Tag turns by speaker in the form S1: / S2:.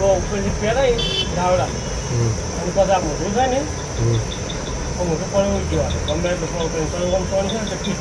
S1: એવો ઉપરથી પહેરાય ધાવડા અને પછી આ મોટું થાય ને
S2: હમ.
S1: તો મોટું પડવું જ જોવાનું ગમે તો પડવું પડે તો છે ને તો ઠીક